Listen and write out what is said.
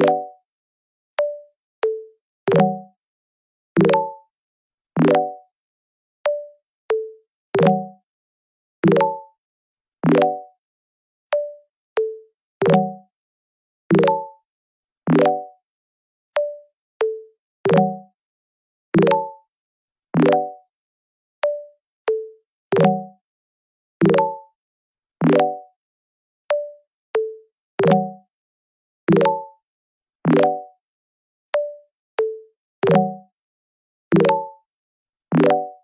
you Yeah.